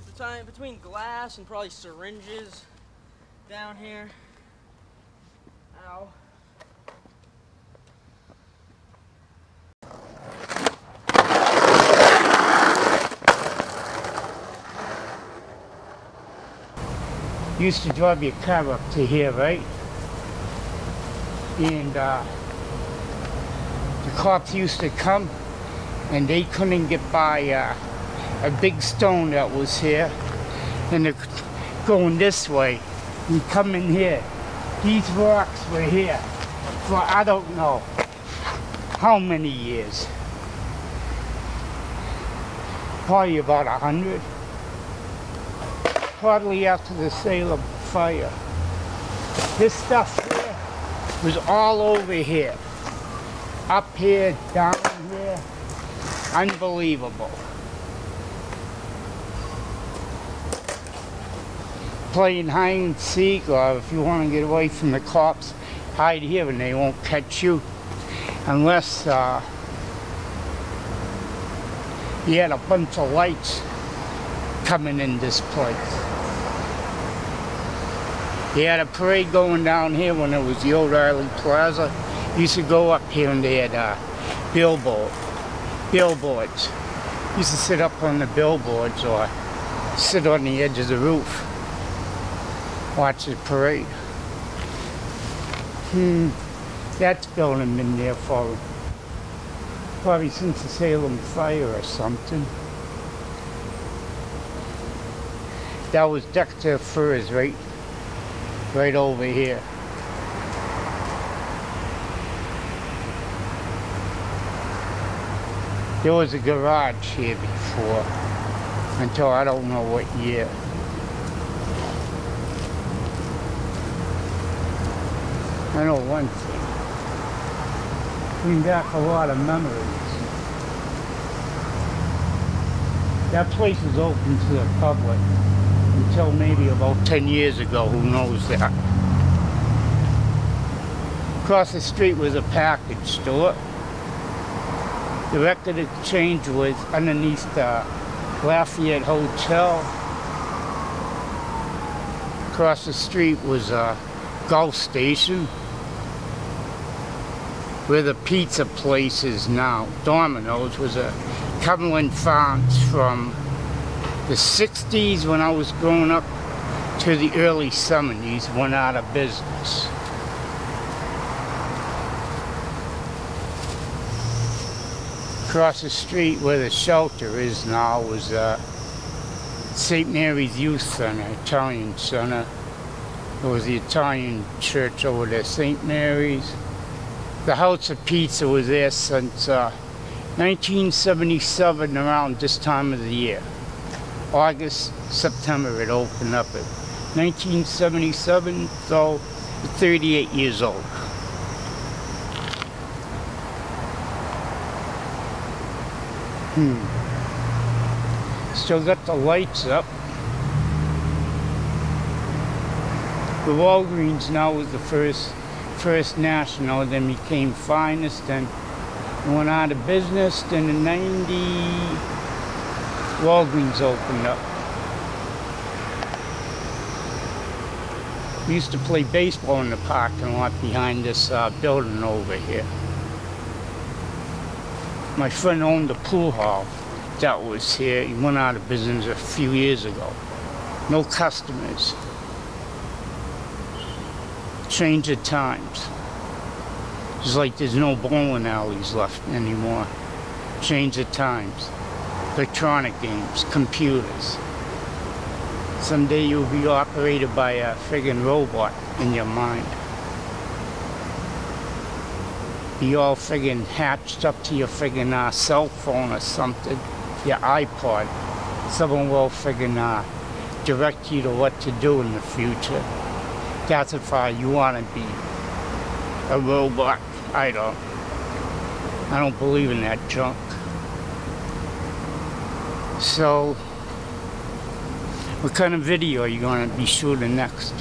between, between glass and probably syringes down here. Ow. used to drive your car up to here, right? And uh, the cops used to come and they couldn't get by uh, a big stone that was here. And they're going this way and coming here. These rocks were here for I don't know how many years. Probably about a hundred probably after the Salem fire. This stuff here was all over here. Up here, down here. Unbelievable. Playing hide and seek, or if you want to get away from the cops, hide here and they won't catch you. Unless uh, you had a bunch of lights coming in this place. They had a parade going down here when it was the old Riley Plaza. Used to go up here and they had uh, billboard, billboards. Used to sit up on the billboards or sit on the edge of the roof, watch the parade. Hmm, that's building been there for probably since the Salem fire or something. That was Dexter Furs right, right over here. There was a garage here before, until I don't know what year. I know one thing. Bring back a lot of memories. That place was open to the public until maybe about 10 years ago, who knows that. Across the street was a package store. The record exchange was underneath the Lafayette Hotel. Across the street was a Gulf Station. Where the pizza place is now, Domino's, was a Cumberland Farms from the 60s when I was growing up to the early 70s, went out of business. Across the street where the shelter is now was uh, St. Mary's Youth Center, Italian Center. It was the Italian church over there, St. Mary's. The House of Pizza was there since uh, 1977, around this time of the year. August, September, it opened up. It 1977, so 38 years old. Hmm. Still got the lights up. The Walgreens now was the first first national, then became Finast, then went out of business. Then in 90, Walgreens opened up. We used to play baseball in the parking lot behind this uh, building over here. My friend owned a pool hall that was here. He went out of business a few years ago. No customers. Change of times. It's like there's no bowling alleys left anymore. Change of times. Electronic games, computers. Someday you'll be operated by a friggin' robot in your mind. Be all friggin' hatched up to your friggin' uh, cell phone or something, your iPod. Someone will friggin' uh, direct you to what to do in the future. That's uh, you want to be a robot. idol. I don't believe in that junk. So, what kind of video are you going to be shooting next?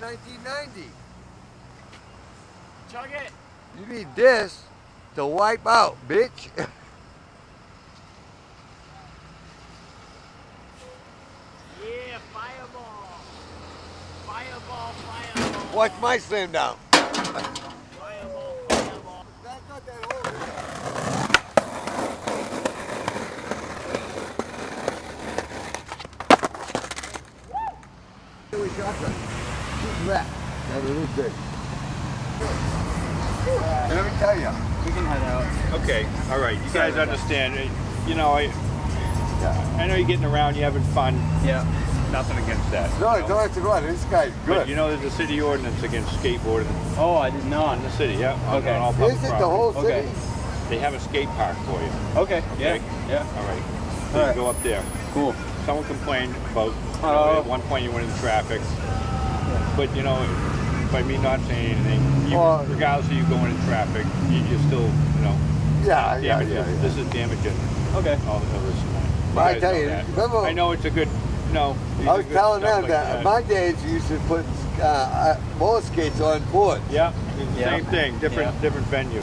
1990. Chug it. You need this to wipe out, bitch. Watch my slam down. Fireball, fireball. Let me tell you. We can head out. Okay, all right. You guys understand. You know, I, I know you're getting around, you're having fun. Yeah. Nothing against that. No, you know. don't have to go out. This guy's good. But good. you know, there's a city ordinance against skateboarding Oh, I did not. know. in the city. Yeah. Okay. On all Is it the whole city? Okay. They have a skate park for you. Okay. Yeah. Okay. Yeah. All right. So All you right. go up there. Cool. Someone complained about. You know, Oh. at one point you went in traffic. But you know, by me not saying anything, you, Well- regardless of you going in traffic, you, you're still, you know, Yeah, yeah, yeah, yeah. This is damaging. Okay. all the others. But I guys tell you, that. remember- I know it's a good, you know. these I was telling them like that in my days you used to put uh, uh, roller skates on board. Yeah, Yeah. same thing, different Yeah. different venue.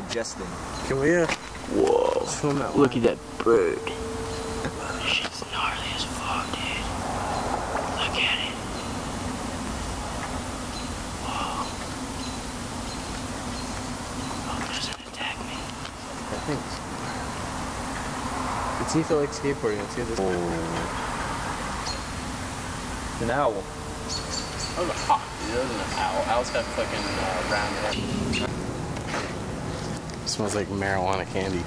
digesting. Can we, uh, whoa, film that Look at that bird. Shit's gnarly as fuck, dude. Look at it. Whoa. Oh, doesn't attack me. I think. It's Ethan like skateboarding. Let's get this. An owl. That was a hawk, dude. That wasn't an owl. Owls have fucking uh, round head. Smells like marijuana candy.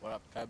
What up, Peb?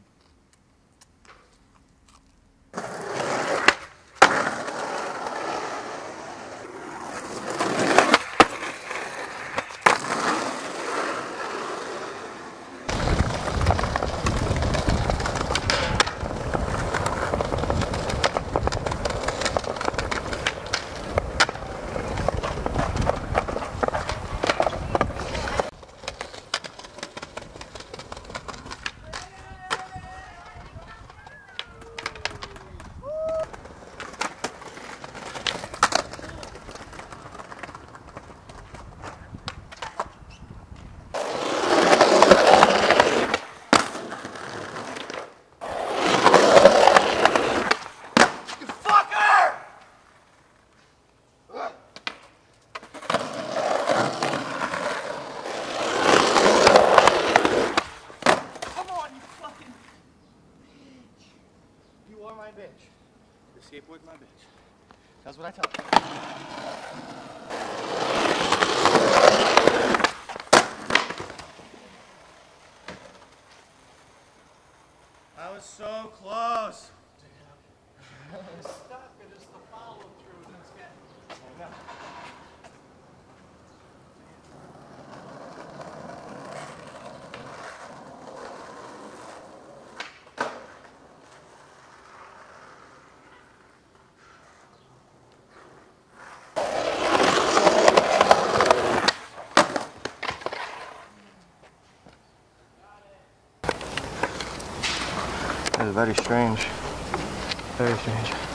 You are my bitch. The skateboard's my bitch. That's what I tell her. I was so close. Stop it, it's the follow through that's getting. That is very strange. Very strange.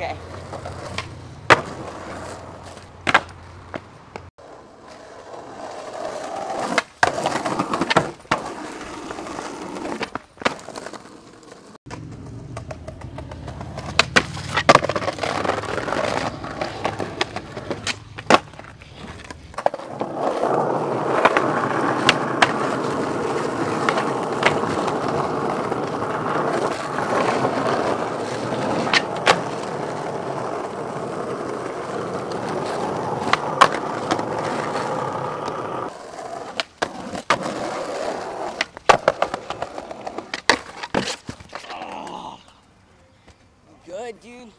Okay. good, dude.